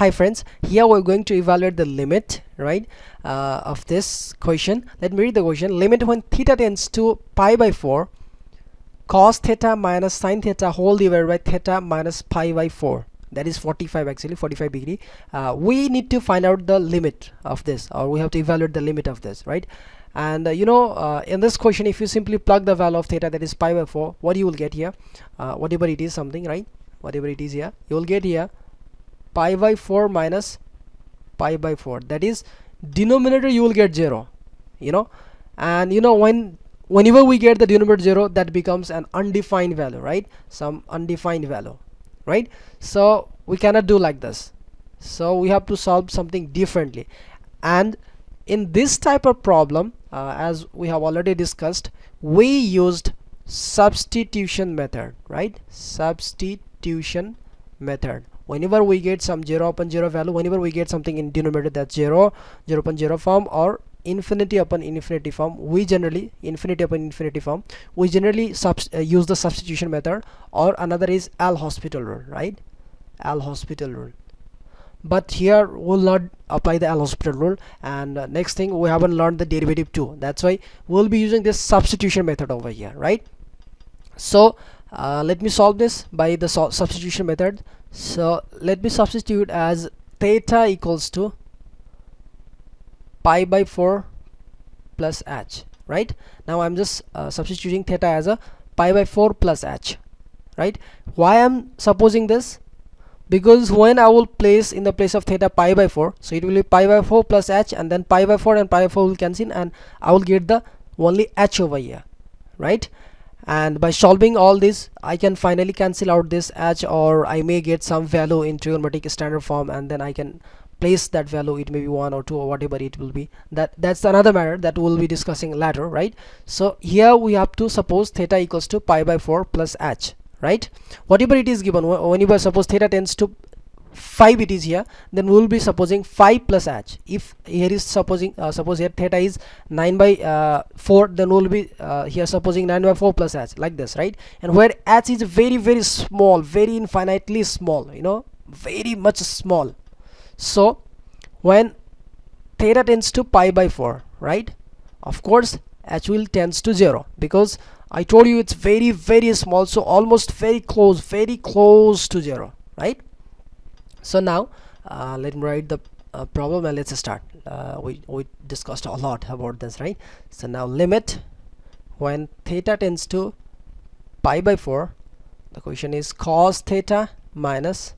hi friends. Here we're going to evaluate the limit right uh, of this question. Let me read the question. Limit when theta tends to pi by 4 cos theta minus sine theta whole divided by theta minus pi by 4 that is 45 actually 45 degree. Uh, we need to find out the limit of this or we have to evaluate the limit of this right? And uh, you know uh, in this question if you simply plug the value of theta that is pi by 4 what you will get here? Uh, whatever it is something right? Whatever it is here you will get here pi by 4 minus pi by 4 that is denominator you will get 0 you know? And you know when whenever we get the denominator 0 that becomes an undefined value right? Some undefined value right? So we cannot do like this. So we have to solve something differently. And in this type of problem uh, as we have already discussed we used substitution method right? Substitution method whenever we get some 0 upon 0 value whenever we get something in denominator that's 0 0 upon 0 form or infinity upon infinity form we generally infinity upon infinity form we generally uh, use the substitution method or another is L'Hospital rule right? L'Hospital rule. But here we'll not apply the L'Hospital rule. And uh, next thing we haven't learned the derivative too that's why we'll be using this substitution method over here right? So uh, let me solve this by the so substitution method. So let me substitute as theta equals to pi by 4 plus h right? Now I'm just uh, substituting theta as a pi by 4 plus h right? Why I'm supposing this? Because when I will place in the place of theta pi by 4 so it will be pi by 4 plus h and then pi by 4 and pi by 4 will cancel and I will get the only h over here right and by solving all this I can finally cancel out this h or I may get some value in trigonometric standard form and then I can place that value. It may be 1 or 2 or whatever it will be. That that's another matter that we'll be discussing later right? So here we have to suppose theta equals to pi by 4 plus h right? Whatever it is given whenever suppose theta tends to 5 it is here then we will be supposing 5 plus h. If here is supposing uh, suppose here theta is 9 by uh, 4 then we will be uh, here supposing 9 by 4 plus h like this right? And where h is very very small very infinitely small you know very much small. So when theta tends to pi by 4 right? Of course h will tends to 0 because I told you it's very very small so almost very close very close to 0 right so now uh, let me write the uh, problem and let's start. Uh, we, we discussed a lot about this right? So now limit when theta tends to pi by 4 the question is cos theta minus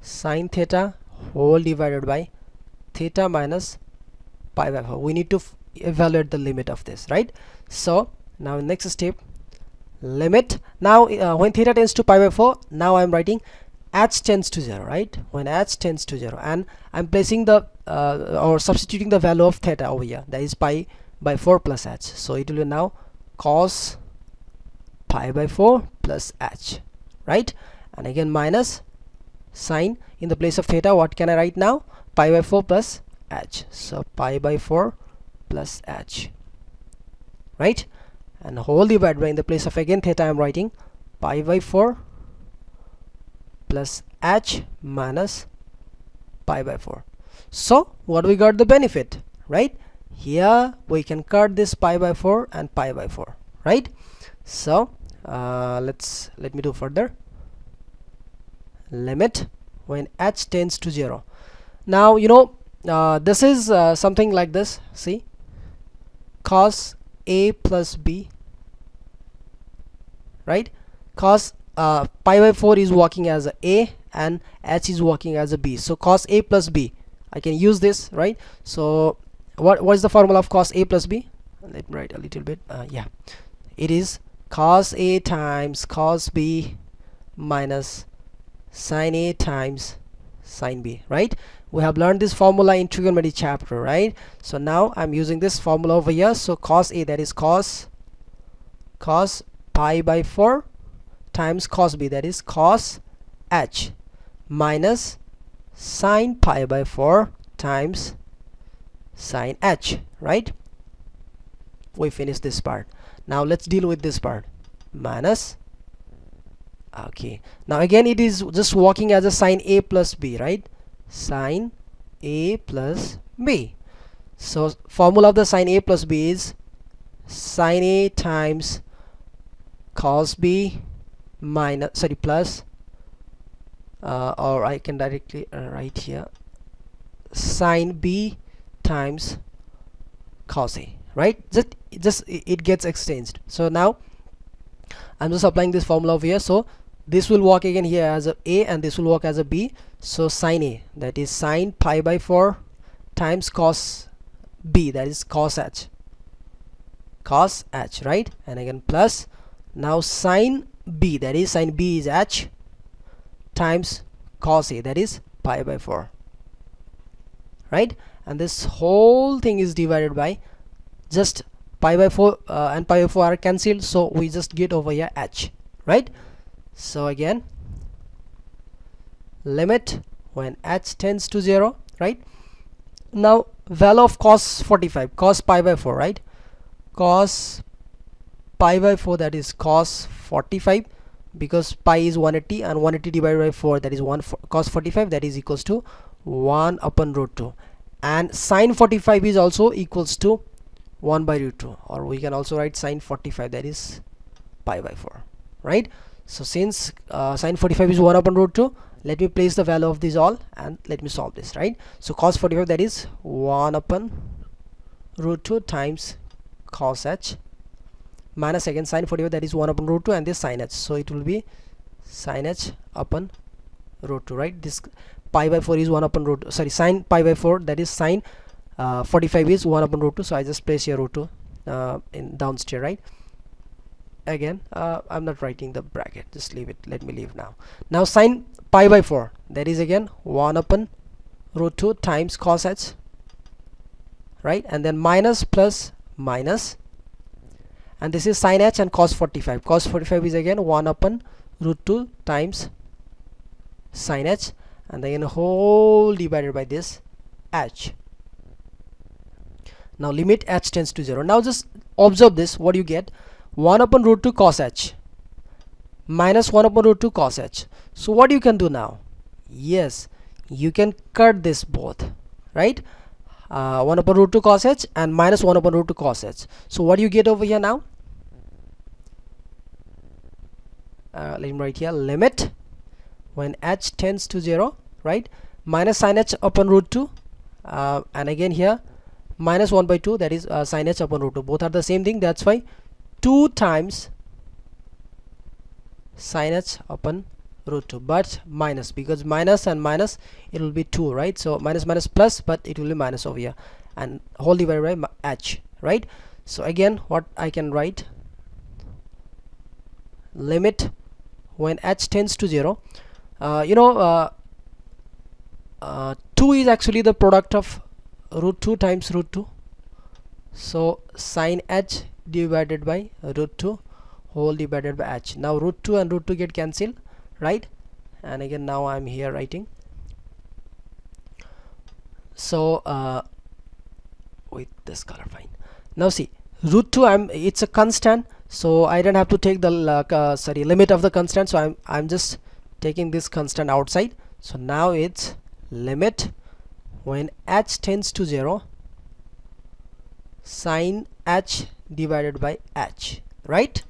sine theta whole divided by theta minus pi by 4 we need to evaluate the limit of this right? So now next step limit. Now uh, when theta tends to pi by 4 now i'm writing h tends to 0 right? When h tends to 0 and i'm placing the uh, or substituting the value of theta over here. That is pi by 4 plus h. So it will be now cos pi by 4 plus h right? And again minus sine in the place of theta what can i write now? Pi by 4 plus h. So pi by 4 plus h right? And whole divided by in the place of again theta I'm writing pi by 4 plus h minus pi by 4 so what we got the benefit right? Here we can cut this pi by 4 and pi by 4 right? So uh, let's let me do further. Limit when h tends to 0 now you know uh, this is uh, something like this. See? Cos a plus b right? Cos uh, pi by 4 is working as a a and h is working as a b. So cos a plus b. I can use this right? So what what is the formula of cos a plus b? Let me write a little bit. Uh, yeah. It is cos a times cos b minus sine a times sine b right? We have learned this formula in trigonometry chapter right? So now i'm using this formula over here. So cos a that is cos cos pi by 4 times cos b that is cos h minus sine pi by 4 times sine h right? We finish this part. Now let's deal with this part. Minus okay. Now again it is just working as a sine a plus b right? Sine a plus b. So formula of the sine a plus b is sine a times cos b minus sorry plus uh, or I can directly uh, write here sine b times cos a right? Just just it gets exchanged. So now I'm just applying this formula over here. So this will work again here as a a and this will work as a b. So sine a that is sine pi by 4 times cos b that is cos h. Cos h right? And again plus. Now sine b that is sine b is h times cos a that is pi by 4 right? And this whole thing is divided by just pi by 4 uh, and pi by 4 are cancelled so we just get over here h. Right? So again limit when h tends to 0 right? Now value of cos 45 cos pi by 4 right? Cos pi by 4 that is cos 45 because pi is 180 and 180 divided by 4 that is 1 cos 45 that is equals to 1 upon root 2 and sine 45 is also equals to 1 by root 2 or we can also write sine 45 that is pi by 4 right? So since uh, sine 45 is 1 upon root 2 let me place the value of these all and let me solve this right? So cos 45 that is 1 upon root 2 times cos h minus again sine 45 that is 1 upon root 2 and this sin h. So it will be sin h upon root 2 right? This pi by 4 is 1 upon root sorry sine pi by 4 that is sine uh, 45 is 1 upon root 2 so I just place here root 2 uh, in downstairs right? Again uh, I'm not writing the bracket. Just leave it. Let me leave now. Now sine pi by 4 that is again 1 upon root 2 times cos h right? And then minus plus minus and this is sin h and cos 45 cos 45 is again 1 upon root 2 times sin h. And then whole divided by this h. Now limit h tends to 0 now just observe this. What you get? 1 upon root 2 cos h. Minus 1 upon root 2 cos h. So what you can do now? Yes you can cut this both right uh, 1 upon root 2 cos h and minus 1 upon root 2 cos h. So what do you get over here now? Uh, let me write here limit when h tends to 0 right? Minus sin h upon root 2 uh, and again here minus 1 by 2 that is uh, sin h upon root 2 both are the same thing that's why 2 times sin h upon root 2 but minus because minus and minus it will be 2 right? So minus minus plus but it will be minus over here. And whole divided by h right? So again what I can write limit when h tends to 0 uh, you know uh, uh, 2 is actually the product of root 2 times root 2 so sine h divided by root 2 whole divided by h. Now root 2 and root 2 get cancelled right? And again now I'm here writing. So uh, with this color fine. Now see root 2 I'm it's a constant so I don't have to take the uh, sorry limit of the constant so I'm I'm just taking this constant outside. So now it's limit when h tends to 0 sine h divided by h right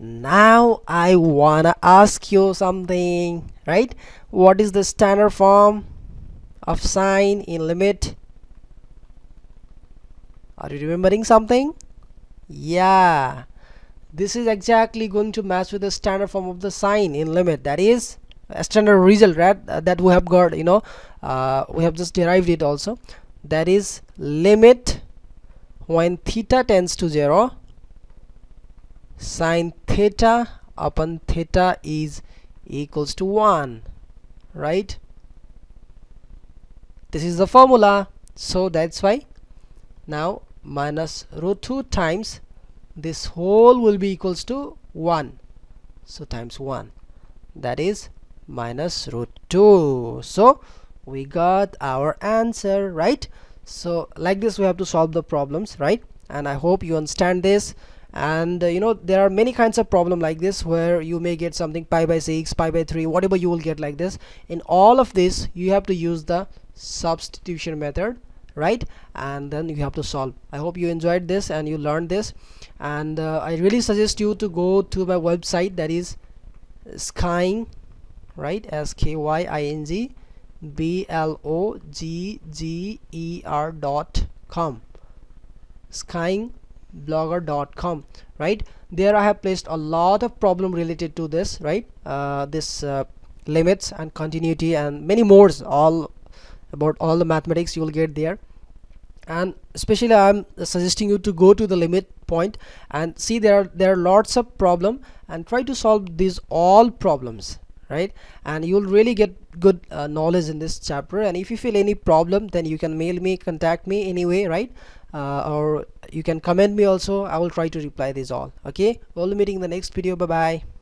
now I wanna ask you something right? What is the standard form of sine in limit? Are you remembering something? Yeah. This is exactly going to match with the standard form of the sine in limit. That is a standard result right? Uh, that we have got you know uh, we have just derived it also. That is limit when theta tends to 0 sine theta upon theta is equals to 1 right? This is the formula. So that's why now minus root 2 times this whole will be equals to 1 so times 1 that is minus root 2 so we got our answer right? So like this we have to solve the problems right? And I hope you understand this and uh, you know there are many kinds of problem like this where you may get something pi by 6 pi by 3 whatever you will get like this. In all of this you have to use the substitution method right? And then you have to solve. I hope you enjoyed this and you learned this. And uh, i really suggest you to go to my website that is skying right? S k y i n g b l o g g e r dot com skyingblogger.com right? There i have placed a lot of problem related to this right? Uh, this uh, limits and continuity and many more all about all the mathematics you will get there. And especially i'm suggesting you to go to the limit point and see there are there are lots of problem and try to solve these all problems right? And you'll really get good uh, knowledge in this chapter. And if you feel any problem then you can mail me contact me anyway right Uh, or you can comment me also. I will try to reply these all. Okay? We'll be meeting in the next video. Bye bye